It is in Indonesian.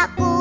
aku.